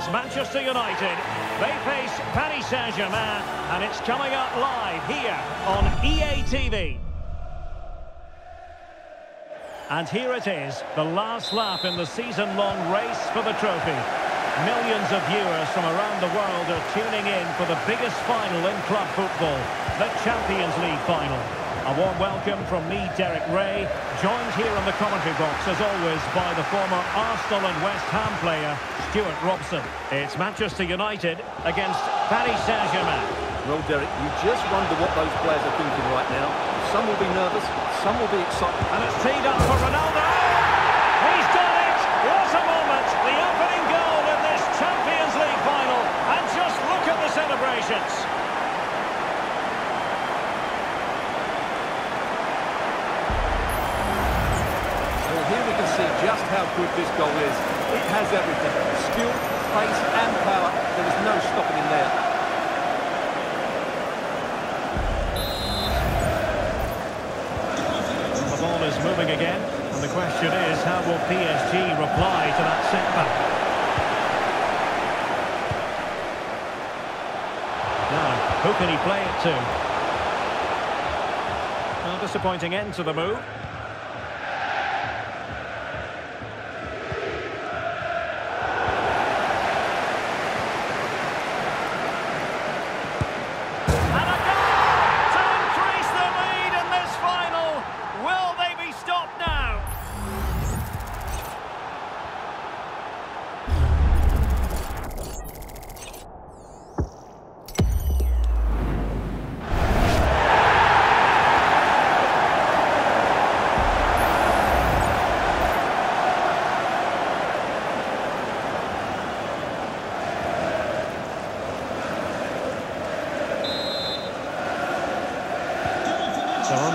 It's Manchester United. They face Paris Saint-Germain, and it's coming up live here on EA TV. And here it is, the last lap in the season-long race for the trophy. Millions of viewers from around the world are tuning in for the biggest final in club football, the Champions League final. A warm welcome from me, Derek Ray, joined here in the commentary box, as always, by the former Arsenal and West Ham player, Stewart Robson. It's Manchester United against Paris Saint-Germain. Well, Derek, you just wonder what those players are thinking right now. Some will be nervous, some will be excited. And it's teed up for Ronaldo. He's done it! What a moment! The opening goal in this Champions League final. And just look at the celebrations. How good this goal is. It has everything. Skill, pace and power. There is no stopping him there. The ball is moving again. And the question is, how will PSG reply to that setback? Now, who can he play it to? Well, disappointing end to the move.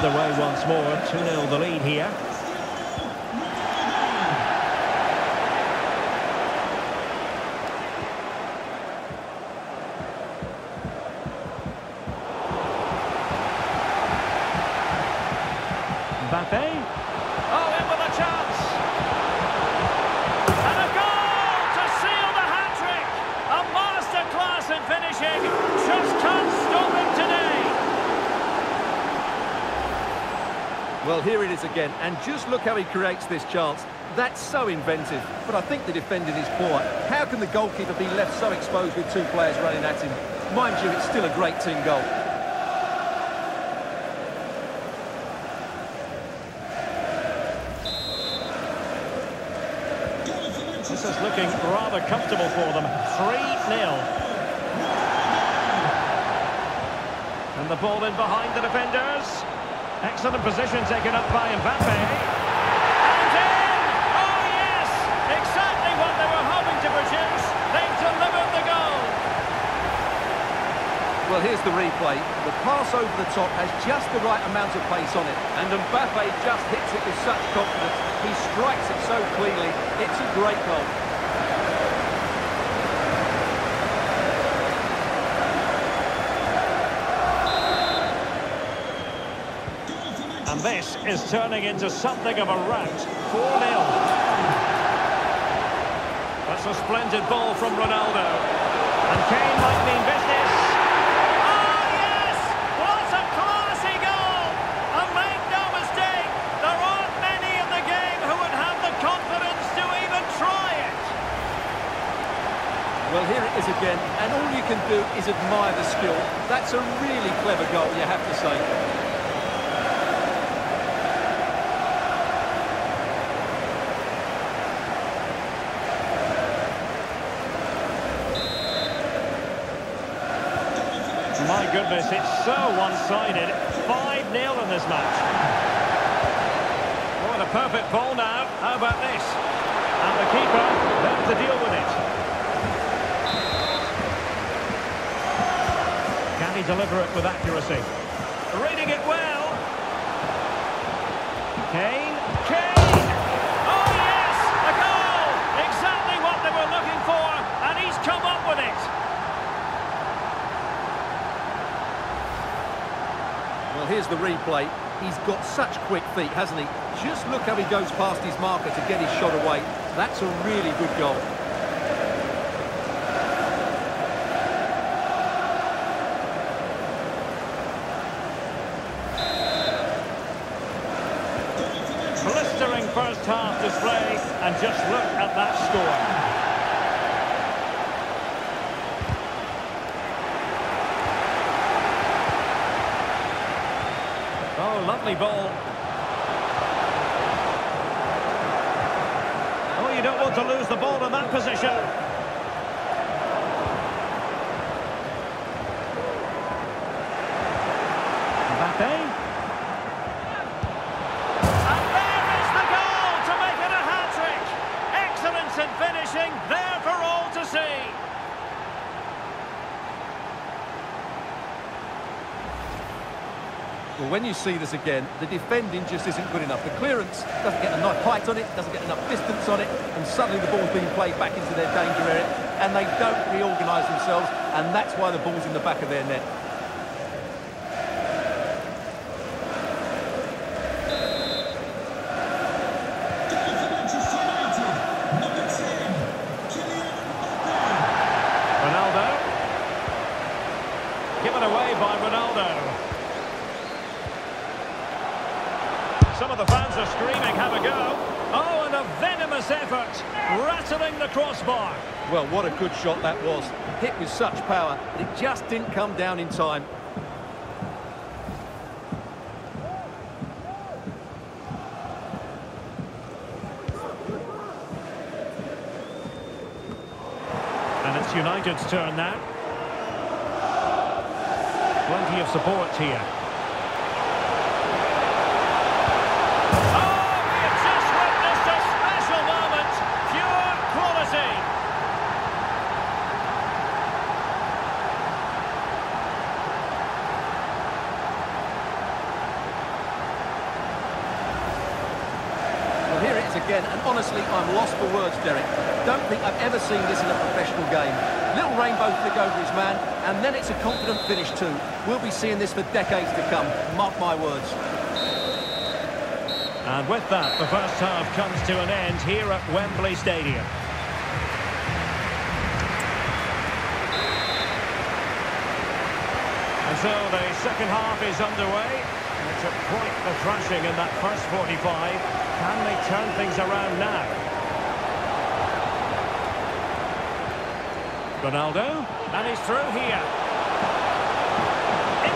Underway once more, 2-0 the lead here. Mbappe. Oh, in with a chance. And a goal to seal the hat-trick. A masterclass in finishing. Just can't stop him today. Well, here it is again, and just look how he creates this chance. That's so inventive, but I think the defending is poor. How can the goalkeeper be left so exposed with two players running at him? Mind you, it's still a great team goal. This is looking rather comfortable for them. 3-0. And the ball in behind the defenders. Excellent position taken up by Mbappe. And in! Oh, yes! Exactly what they were hoping to produce. They've delivered the goal. Well, here's the replay. The pass over the top has just the right amount of pace on it, and Mbappe just hits it with such confidence. He strikes it so cleanly. It's a great goal. This is turning into something of a rout. 4-0. That's a splendid ball from Ronaldo. And Kane might mean business. Oh, yes! What a classy goal! And make no mistake, there aren't many in the game who would have the confidence to even try it. Well, here it is again, and all you can do is admire the skill. That's a really clever goal, you have to say. Goodness, it's so one-sided. 5-0 in this match. Oh, a perfect ball now. How about this? And the keeper there to deal with it. Can he deliver it with accuracy? Reading it well. Here's the replay. He's got such quick feet, hasn't he? Just look how he goes past his marker to get his shot away. That's a really good goal. And just look at that score. Oh, lovely ball. Oh, you don't want to lose the ball in that position. Well, when you see this again, the defending just isn't good enough. The clearance doesn't get enough height on it, doesn't get enough distance on it, and suddenly the ball's being played back into their danger area, and they don't reorganise themselves, and that's why the ball's in the back of their net. Some of the fans are screaming, have a go. Oh, and a venomous effort, rattling the crossbar. Well, what a good shot that was. Hit with such power, it just didn't come down in time. And it's United's turn now. Plenty of support here. again, and honestly, I'm lost for words, Derek. Don't think I've ever seen this in a professional game. Little rainbow flick over his man, it's a confident finish too. We'll be seeing this for decades to come, mark my words. And with that, the first half comes to an end here at Wembley Stadium. And so the second half is underway. It's a quite the thrashing in that first 45. Can they turn things around now? Ronaldo, and he's through here.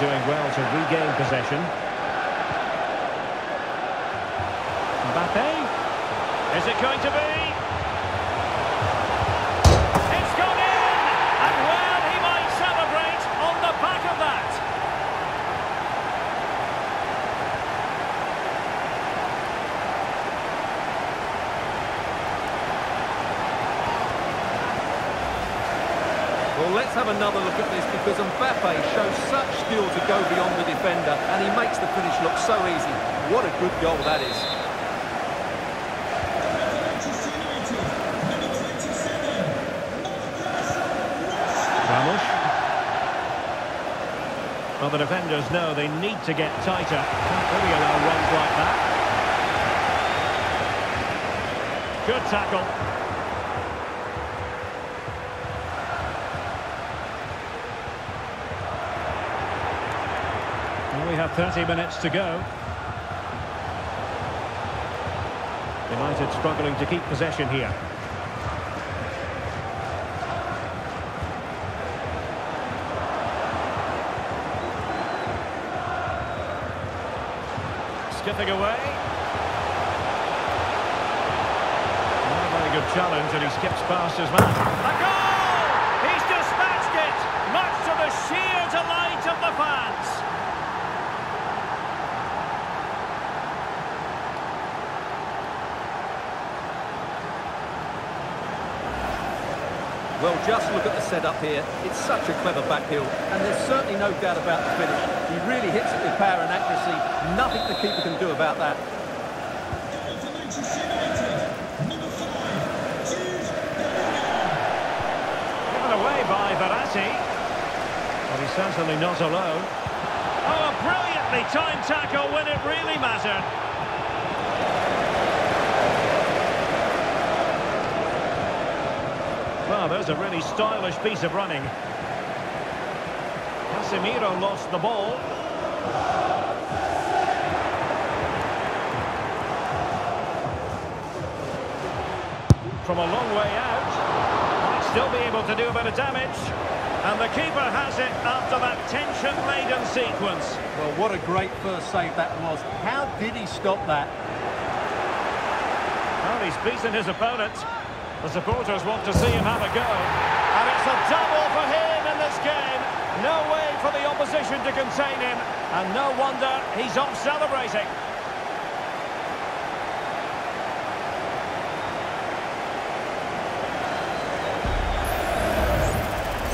doing well to regain possession. Mbappe. Is it going to be? It's gone in! And well, he might celebrate on the back of that. Well, let's have another look at this because Mbappe shows such skill to go beyond the defender and he makes the finish look so easy. What a good goal that is. Ramos. Well, the defenders know they need to get tighter. Can't really allow runs like that. Good tackle. We have 30 minutes to go. United struggling to keep possession here. skipping away. Not a very good challenge, and he skips past his man. A goal! He's dispatched it, much to the sheer delight of the fans. Well, just look at the setup here. It's such a clever back heel, and there's certainly no doubt about the finish. He really hits it with power and accuracy. Nothing the keeper can do about that. Given away by Verratti. Well, he's certainly not alone. Oh, a brilliantly timed tackle when it really mattered. Well, there's a really stylish piece of running. Casemiro lost the ball. From a long way out. Might still be able to do a bit of damage. And the keeper has it after that tension-laden sequence. Well, what a great first save that was. How did he stop that? Well, he's beaten his opponent. The supporters want to see him have a go. And it's a double for him in this game. No way for the opposition to contain him. And no wonder he's off celebrating.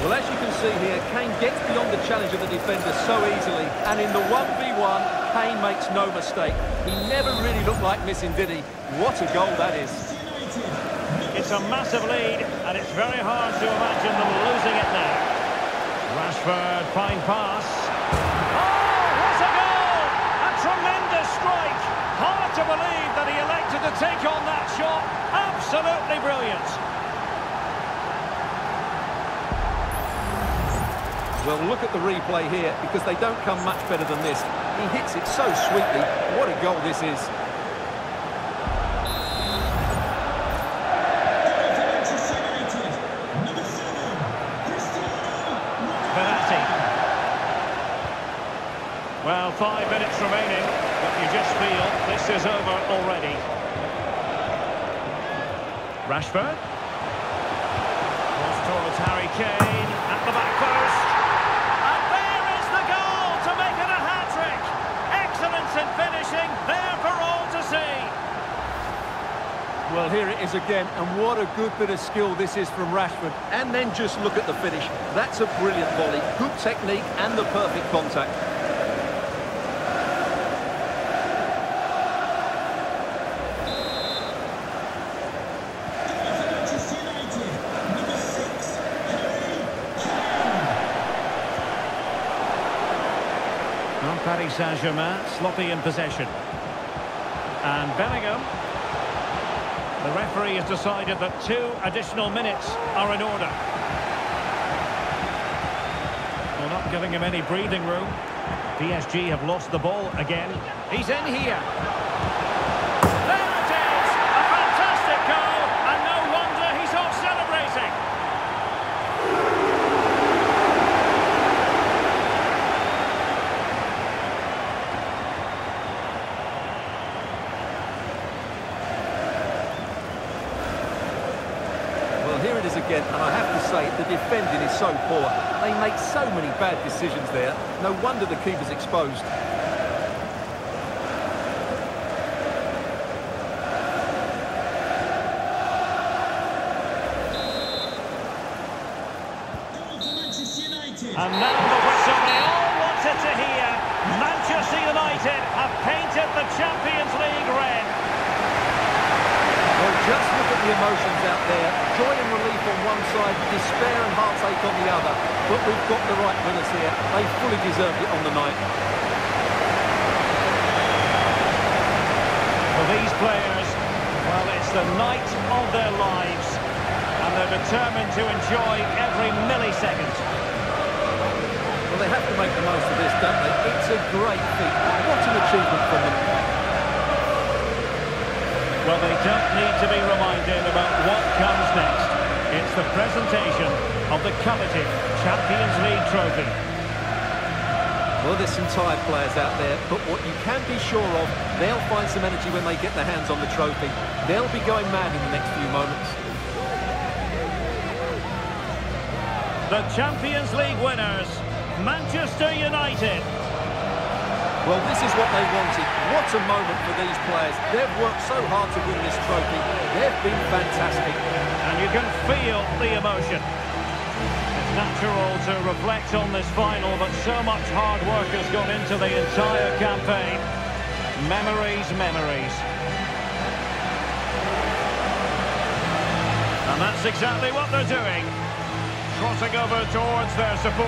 Well, as you can see here, Kane gets beyond the challenge of the defender so easily. And in the 1v1, Kane makes no mistake. He never really looked like missing, did he? What a goal that is. It's a massive lead, and it's very hard to imagine them losing it now. Rashford, fine pass. Oh, what a goal! A tremendous strike. Hard to believe that he elected to take on that shot. Absolutely brilliant. Well, look at the replay here, because they don't come much better than this. He hits it so sweetly. What a goal this is. Five minutes remaining, but you just feel this is over already. Rashford. Cross towards Harry Kane at the back post. And there is the goal to make it a hat-trick. Excellence in finishing, there for all to see. Well, here it is again, and what a good bit of skill this is from Rashford. And then just look at the finish. That's a brilliant volley. Good technique and the perfect contact. Well, Paris Saint-Germain sloppy in possession. And Bellingham. The referee has decided that two additional minutes are in order. Well, not giving him any breathing room. PSG have lost the ball again. He's in here. There it is! A fantastic goal, and no wonder he's off celebrating. Well, here it is again, and I have to say, the defending is so poor. They make so many bad decisions there. No wonder the keeper's exposed. And now the whistle they all wanted to hear. Manchester United have painted the Champions League red. Well, just look at the emotions out there. Joy and on one side, despair and heartache on the other. But we've got the right winners here. They fully deserved it on the night. For these players, well, it's the night of their lives. And they're determined to enjoy every millisecond. Well, they have to make the most of this, don't they? It's a great feat. What an achievement from them. Well, they don't need to be reminded about what comes next. The presentation of the coveted Champions League trophy. Well, there's some tired players out there, but what you can be sure of, they'll find some energy when they get their hands on the trophy. They'll be going mad in the next few moments. The Champions League winners, Manchester United. Well, this is what they wanted. What a moment for these players. They've worked so hard to win this trophy. They've been fantastic. And you can feel the emotion. It's natural to reflect on this final, but so much hard work has gone into the entire campaign. Memories, memories. And that's exactly what they're doing. Crossing over towards their supporters.